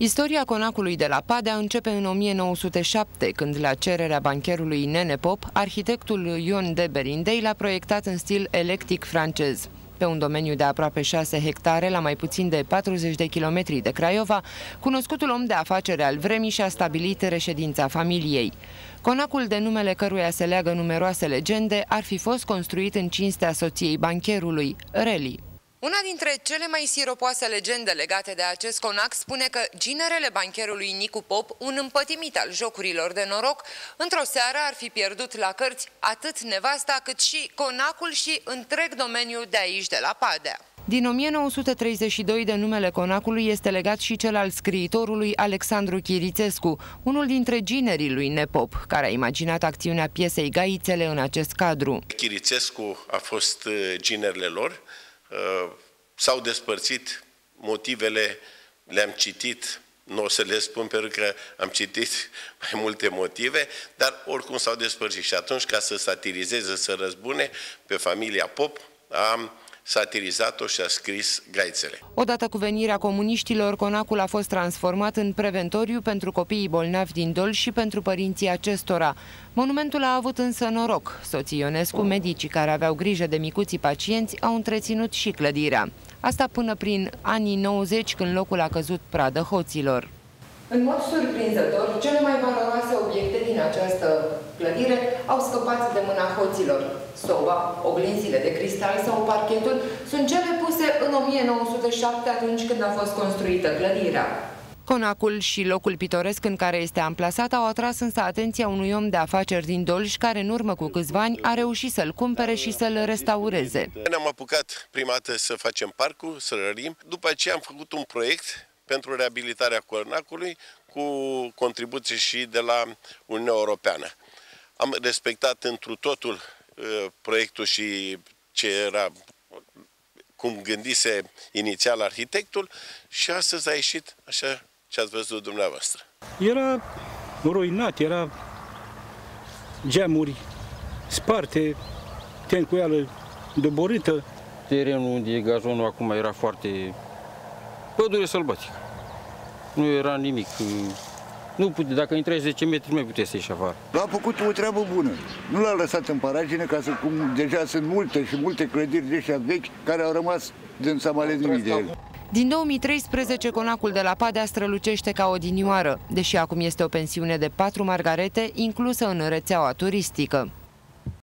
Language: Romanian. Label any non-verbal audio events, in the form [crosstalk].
Istoria conacului de la Padea începe în 1907, când la cererea bancherului Nene Pop, arhitectul Ion de Berindei l-a proiectat în stil electric francez. Pe un domeniu de aproape 6 hectare, la mai puțin de 40 de kilometri de Craiova, cunoscutul om de afacere al vremii și-a stabilit reședința familiei. Conacul de numele căruia se leagă numeroase legende ar fi fost construit în cinstea soției bancherului, Reli. Una dintre cele mai siropoase legende legate de acest conac spune că ginerele bancherului Nicu Pop, un împătimit al jocurilor de noroc, într-o seară ar fi pierdut la cărți atât nevasta cât și conacul și întreg domeniul de aici de la Padea. Din 1932 de numele conacului este legat și cel al scriitorului Alexandru Chirițescu, unul dintre ginerii lui Nepop, care a imaginat acțiunea piesei Gaițele în acest cadru. Chirițescu a fost uh, ginerele lor, Uh, s-au despărțit, motivele le-am citit, nu o să le spun pentru că am citit [laughs] mai multe motive, dar oricum s-au despărțit. Și atunci, ca să satirizeze, să răzbune pe familia Pop, am satirizat-o și a scris gaițele. Odată cu venirea comuniștilor, conacul a fost transformat în preventoriu pentru copiii bolnavi din Dol și pentru părinții acestora. Monumentul a avut însă noroc. Soții Ionescu, medicii care aveau grijă de micuții pacienți, au întreținut și clădirea. Asta până prin anii 90, când locul a căzut pradă hoților. În mod surprinzător, cele mai valoroase obiecte din această clădire au scăpat de mâna hoților. Soba, oglinzile de cristal sau parchetul sunt cele puse în 1907 atunci când a fost construită clădirea. Conacul și locul pitoresc în care este amplasat au atras însă atenția unui om de afaceri din Dolj care în urmă cu câțiva ani a reușit să-l cumpere și să-l restaureze. Ne-am apucat prima dată să facem parcul, să rărim. După aceea am făcut un proiect pentru reabilitarea Cornacului cu contribuții și de la Uniunea Europeană. Am respectat întru totul uh, proiectul și ce era cum gândise inițial arhitectul și astăzi a ieșit așa ce ați văzut dumneavoastră. Era ruinat, era geamuri sparte, tencuială doborită. Terenul unde e gazonul acum era foarte pădure sălbatică. Nu era nimic. Nu pute, dacă intrați 10 metri, nu mai puteai să ieși afară. A făcut o treabă bună. Nu l-a lăsat în paragine, ca să, cum deja sunt multe și multe clădiri de vechi care au rămas din să mai nimic de el. Din 2013, conacul de la Padea strălucește ca o dinioară, deși acum este o pensiune de patru margarete inclusă în rețeaua turistică.